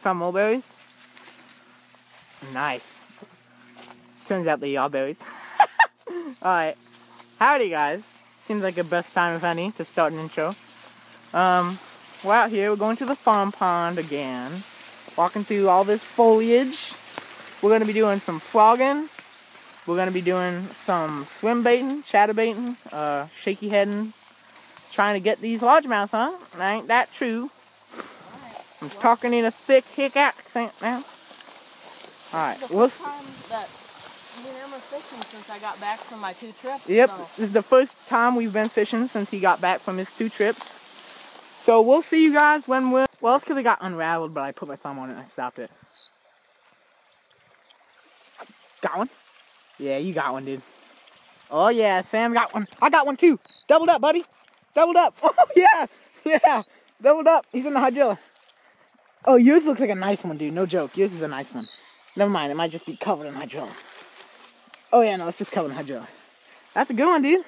found mulberries? Nice. Turns out they are berries. Alright. Howdy guys. Seems like the best time if any to start an intro. Um, we're out here, we're going to the farm pond again. Walking through all this foliage. We're gonna be doing some frogging. We're gonna be doing some swim baiting, shadow baiting, uh, shaky heading, trying to get these largemouths, huh? Ain't that true? I'm talking in a thick hick accent now. Alright, the well, first time that me and him are fishing since I got back from my two trips. Yep, So this is the first time we've been fishing since he got back from his two trips. So we'll see you guys when we're. Well, it's because it got unraveled, but I put my thumb on it and I stopped it. Got one? Yeah, you got one, dude. Oh, yeah, Sam got one. I got one too. Doubled up, buddy. Doubled up. Oh, yeah, yeah. Doubled up. He's in the hydrilla. Oh, yours looks like a nice one, dude. No joke. Yours is a nice one. Never mind, it might just be covered in hydrilla. Oh, yeah, no, it's just covered in hydrilla. That's a good one, dude.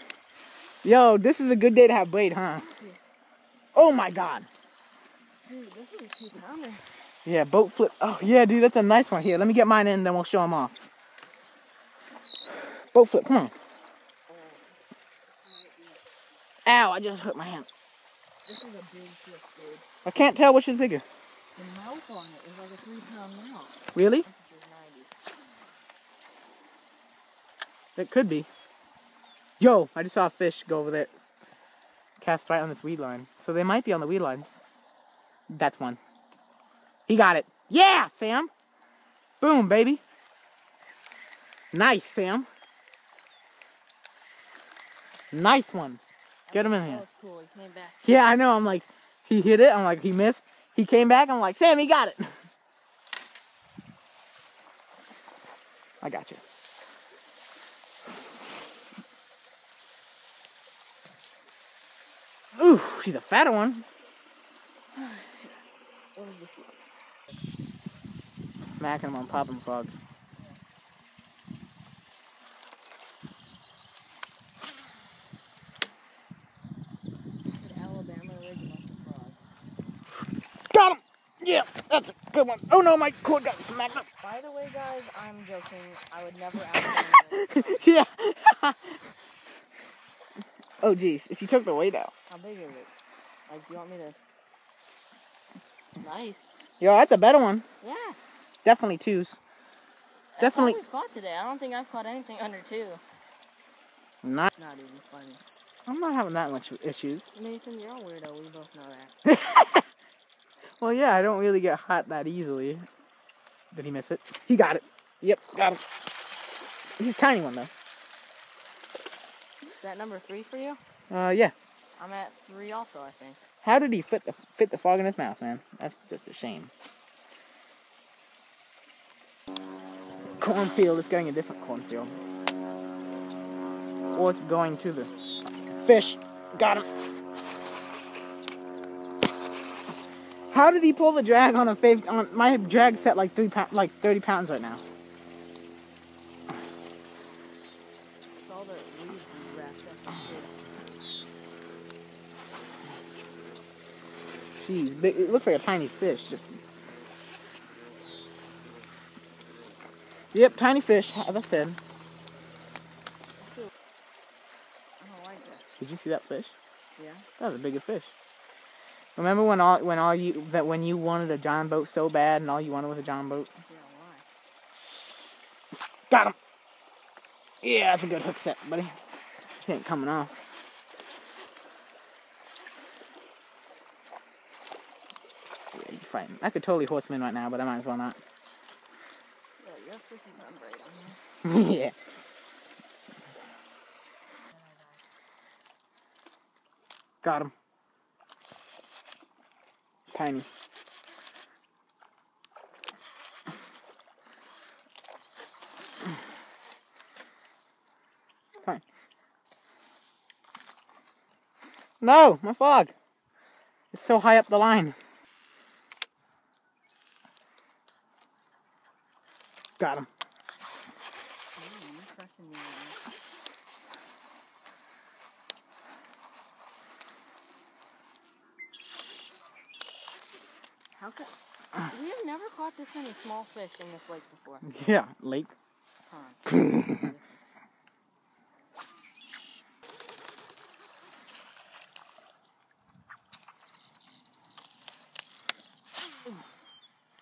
Yo, this is a good day to have braid, huh? Oh my god. dude, this is a two pounder. Yeah, boat flip. Oh yeah, dude, that's a nice one. Here, let me get mine in, then we'll show them off. Boat flip, come on. Ow, I just hurt my hand. This is a big fish, dude. I can't tell which is bigger. The mouth on it is like a three pound mouth. Really? This is 90. It could be. Yo, I just saw a fish go over there. Cast right on this weed line. So they might be on the weed line. That's one. He got it. Yeah, Sam. Boom, baby. Nice, Sam. Nice one. Get him in That here. was cool. He came back. Yeah, I know. I'm like, he hit it. I'm like, he missed. He came back. I'm like, Sam, he got it. I got you. Ooh, she's a fatter one. What the food? Smacking him on popping frogs. The Alabama original frog. Got him. Yeah, that's a good one. Oh no, my cord got smacked up. By the way, guys, I'm joking. I would never ask yeah. oh jeez, if you took the weight out. How big is it? Like, do you want me to? Nice. Yo, that's a better one. Yeah. Definitely twos. That's Definitely- all we've caught today. I don't think I've caught anything under two. Not. Not even funny. I'm not having that much issues. Nathan, you're a weirdo. We both know that. Well, yeah, I don't really get hot that easily. Did he miss it? He got it. Yep, got him. He's a tiny one though. Is that number three for you? Uh, yeah. I'm at three also, I think. How did he fit the fit the frog in his mouth, man? That's just a shame. Cornfield. It's getting a different cornfield. Or it's going to the fish. Got him. How did he pull the drag on a fifth? On my drag set like three pound, like thirty pounds right now. It's all the leaves we wrapped up. in Jeez, it looks like a tiny fish. Just. Yep, tiny fish. As I said. I don't like that. Did you see that fish? Yeah. That was a bigger fish. Remember when all when all you that when you wanted a John boat so bad and all you wanted was a John boat? Yeah, why? Got him. Yeah, that's a good hook set, buddy. He ain't coming off. Yeah, he's fighting. I could totally horse him in right now, but I might as well not. Yeah, your fish is not on yeah. Got him. Tiny. Fine. No, my fog. It's so high up the line. Got him. Ooh, you're crushing me right now. How could we have never caught this many small fish in this lake before? Yeah, lake.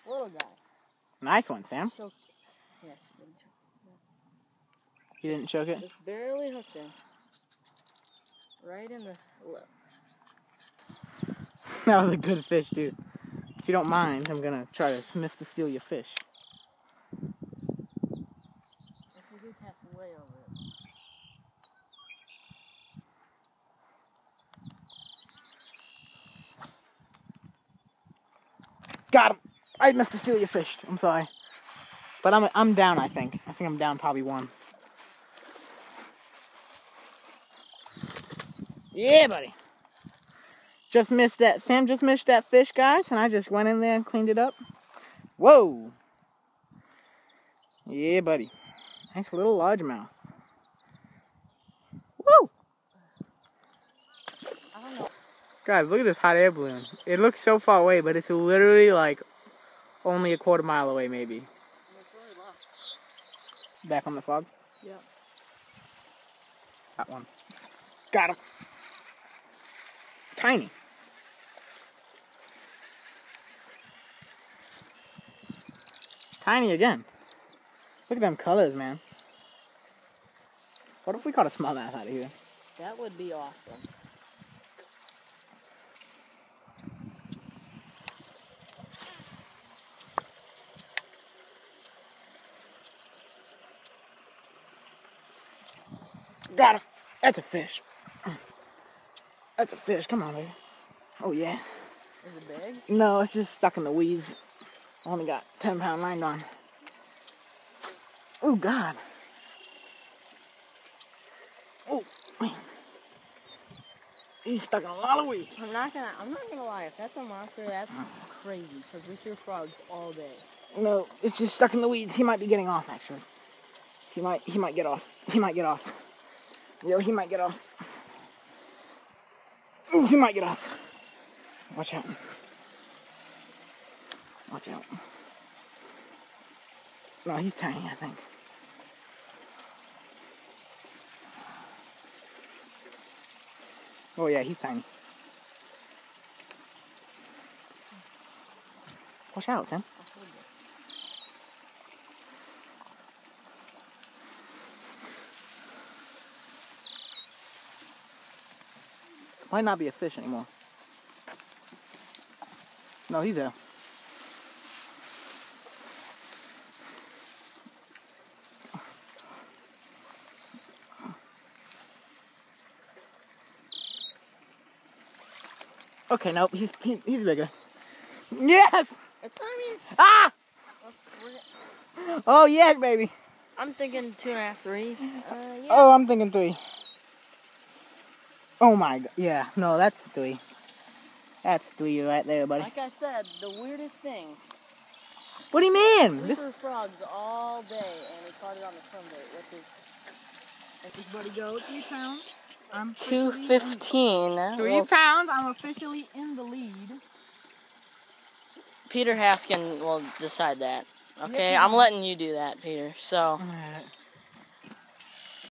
Little guy. Nice one, Sam. Choked. Yeah, didn't choke. You didn't choke it? Just barely hooked him. Right in the lip. That was a good fish, dude. If you don't mind, I'm gonna try to miss to steal your fish. If we do cast way over it. Got him. I missed to steal your fish. I'm sorry. But I'm I'm down. I think. I think I'm down probably one. Yeah, buddy. Just missed that. Sam just missed that fish, guys, and I just went in there and cleaned it up. Whoa. Yeah, buddy. Nice little largemouth. Woo! I don't know. Guys, look at this hot air balloon. It looks so far away, but it's literally like only a quarter mile away, maybe. Really. Back on the fog. Yeah. That one. Got him. Tiny. Tiny again. Look at them colors, man. What if we caught a smallmouth out of here? That would be awesome. Got him. That's a fish. That's a fish. Come on, baby. Oh, yeah. Is it big? No, it's just stuck in the weeds. Only got 10 pound line on. Oh, God. Oh, man. He's stuck in a lot of weeds. I'm not gonna. I'm not gonna lie. If that's a monster, that's crazy. Because we threw frogs all day. No, it's just stuck in the weeds. He might be getting off, actually. He might, he might get off. He might get off. Yo, he might get off. Ooh, he might get off. Watch out. Watch out. No, he's tiny, I think. Oh yeah, he's tiny. Watch out, Tim. Might not be a fish anymore. No, he's there. Okay, nope, he's he, he's bigger. Yes! It's. I mean, Ah! Oh yes, baby. I'm thinking two and a half, three. Uh, yeah. Oh, I'm thinking three. Oh my god. Yeah, no, that's three. That's three right there, buddy. Like I said, the weirdest thing. What do you mean? We This, frogs all day, and we caught it on the swim bait, which is buddy, go three pounds. I'm two fifteen. Three pounds. I'm officially in the lead. Peter Haskin will decide that. Okay, Yeah. I'm letting you do that, Peter. So.